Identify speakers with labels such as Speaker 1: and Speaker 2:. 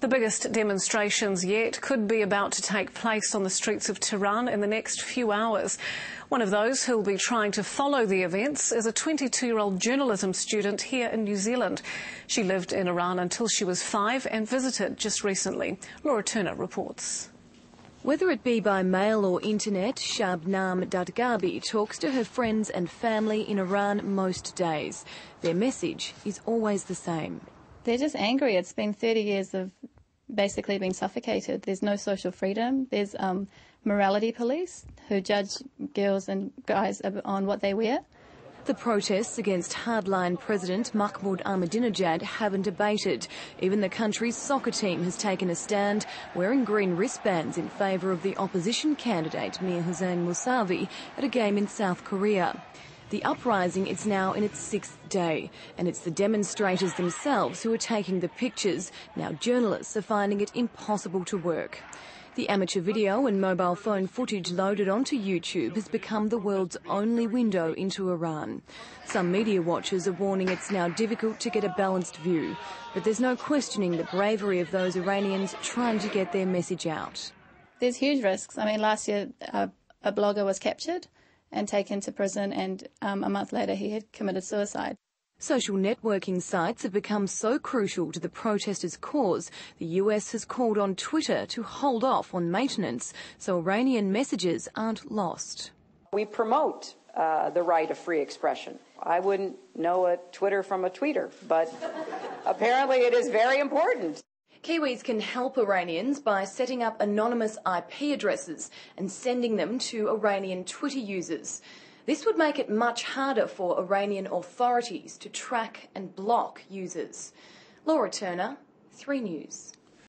Speaker 1: The biggest demonstrations yet could be about to take place on the streets of Tehran in the next few hours. One of those who'll be trying to follow the events is a 22 year old journalism student here in New Zealand. She lived in Iran until she was five and visited just recently. Laura Turner reports.
Speaker 2: Whether it be by mail or internet, Shabnam Dadgabi talks to her friends and family in Iran most days. Their message is always the same.
Speaker 3: They're just angry. It's been 30 years of basically being suffocated. There's no social freedom. There's um, morality police who judge girls and guys on what they wear.
Speaker 2: The protests against hardline President Mahmoud Ahmadinejad haven't abated. Even the country's soccer team has taken a stand, wearing green wristbands in favour of the opposition candidate Mir Hossein Mousavi at a game in South Korea. The uprising is now in its sixth day, and it's the demonstrators themselves who are taking the pictures. Now journalists are finding it impossible to work. The amateur video and mobile phone footage loaded onto YouTube has become the world's only window into Iran. Some media watchers are warning it's now difficult to get a balanced view, but there's no questioning the bravery of those Iranians trying to get their message out.
Speaker 3: There's huge risks. I mean, last year a, blogger was captured and taken to prison, and um, a month later he had committed suicide.
Speaker 2: Social networking sites have become so crucial to the protesters' cause, the US has called on Twitter to hold off on maintenance so Iranian messages aren't lost.
Speaker 4: We promote uh, the right of free expression. I wouldn't know a Twitter from a tweeter, but apparently it is very important.
Speaker 2: Kiwis can help Iranians by setting up anonymous IP addresses and sending them to Iranian Twitter users. This would make it much harder for Iranian authorities to track and block users. Laura Turner, 3 News.